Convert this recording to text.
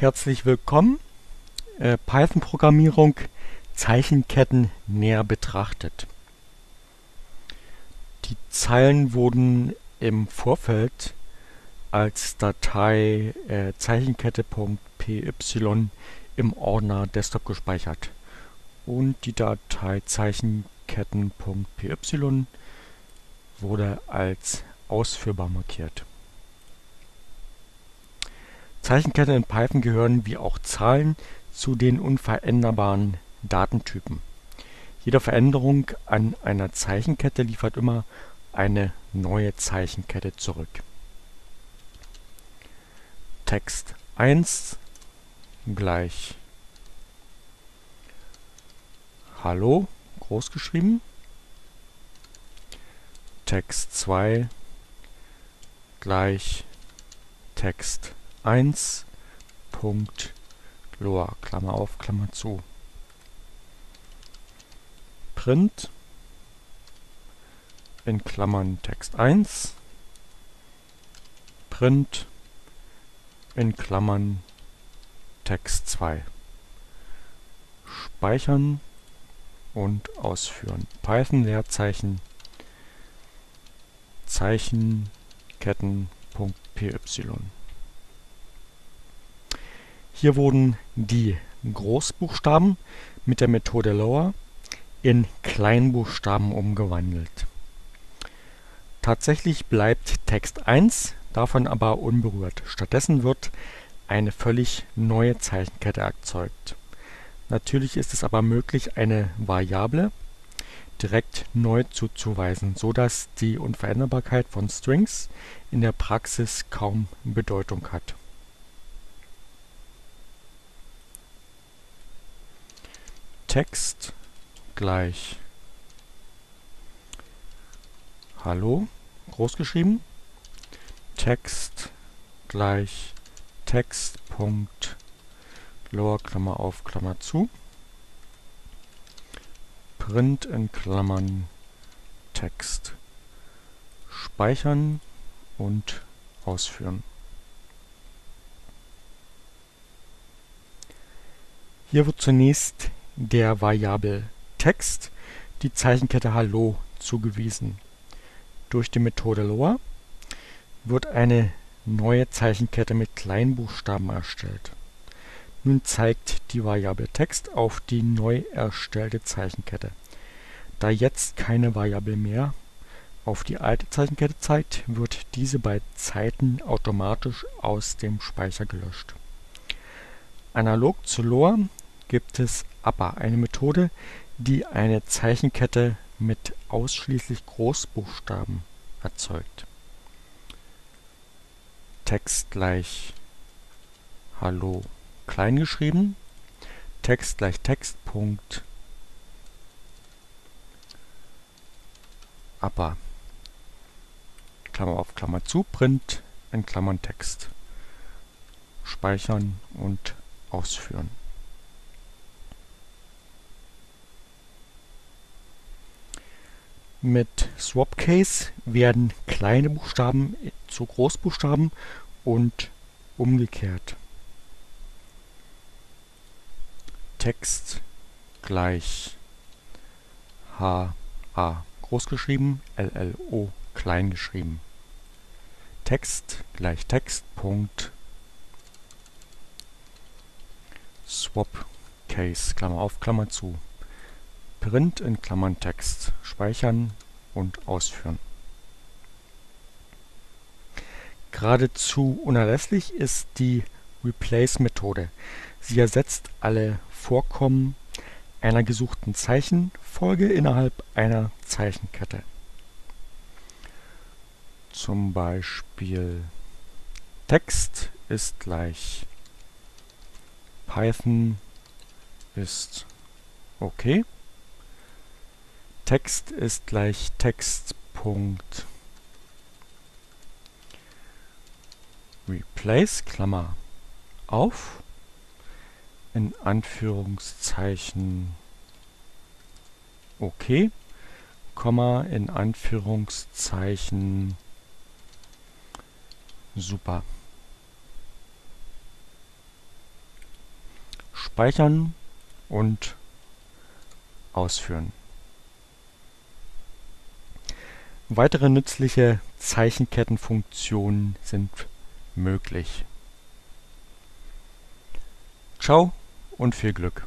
Herzlich willkommen. Äh, Python-Programmierung Zeichenketten näher betrachtet. Die Zeilen wurden im Vorfeld als Datei äh, Zeichenkette.py im Ordner Desktop gespeichert und die Datei Zeichenketten.py wurde als ausführbar markiert. Zeichenketten in Python gehören wie auch Zahlen zu den unveränderbaren Datentypen. Jede Veränderung an einer Zeichenkette liefert immer eine neue Zeichenkette zurück. Text 1 gleich Hallo großgeschrieben. Text 2 gleich Text 1 Punkt Loa, Klammer auf, Klammer zu. Print. In Klammern Text 1 Print. In Klammern Text 2 Speichern und ausführen. Python Leerzeichen. Zeichenketten.py hier wurden die Großbuchstaben mit der Methode Lower in Kleinbuchstaben umgewandelt. Tatsächlich bleibt Text 1 davon aber unberührt. Stattdessen wird eine völlig neue Zeichenkette erzeugt. Natürlich ist es aber möglich, eine Variable direkt neu zuzuweisen, so dass die Unveränderbarkeit von Strings in der Praxis kaum Bedeutung hat Text. Gleich. Hallo? Großgeschrieben? Text. Gleich. Text. Punkt. Lower Klammer auf Klammer zu. Print in Klammern. Text. Speichern und ausführen. Hier wird zunächst der Variable Text die Zeichenkette Hallo zugewiesen. Durch die Methode Lower wird eine neue Zeichenkette mit Kleinbuchstaben erstellt. Nun zeigt die Variable Text auf die neu erstellte Zeichenkette. Da jetzt keine Variable mehr auf die alte Zeichenkette zeigt, wird diese bei Zeiten automatisch aus dem Speicher gelöscht. Analog zu Lower gibt es APA, eine Methode, die eine Zeichenkette mit ausschließlich Großbuchstaben erzeugt. Text gleich Hallo klein geschrieben, Text gleich Text Punkt APA Klammer auf Klammer zu, Print in Klammern Text speichern und ausführen. Mit Swapcase werden kleine Buchstaben zu Großbuchstaben und umgekehrt. Text gleich H A groß geschrieben, L L O klein geschrieben. Text gleich Text Punkt Swap Case Klammer auf Klammer zu Print in Klammern Text speichern und ausführen. Geradezu unerlässlich ist die Replace-Methode. Sie ersetzt alle Vorkommen einer gesuchten Zeichenfolge innerhalb einer Zeichenkette. Zum Beispiel Text ist gleich Python ist okay. Text ist gleich Text. Replace, Klammer auf, in Anführungszeichen okay, Komma, in Anführungszeichen super. speichern und ausführen. Weitere nützliche Zeichenkettenfunktionen sind möglich. Ciao und viel Glück!